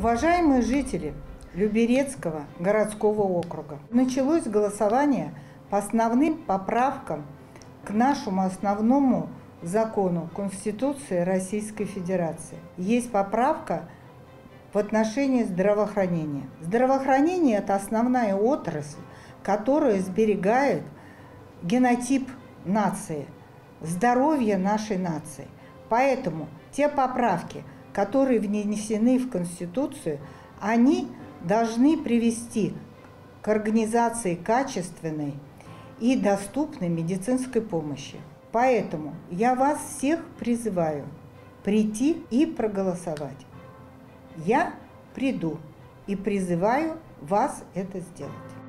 Уважаемые жители Люберецкого городского округа, началось голосование по основным поправкам к нашему основному закону Конституции Российской Федерации. Есть поправка в отношении здравоохранения. Здравоохранение – это основная отрасль, которая сберегает генотип нации, здоровье нашей нации. Поэтому те поправки, которые внесены в Конституцию, они должны привести к организации качественной и доступной медицинской помощи. Поэтому я вас всех призываю прийти и проголосовать. Я приду и призываю вас это сделать.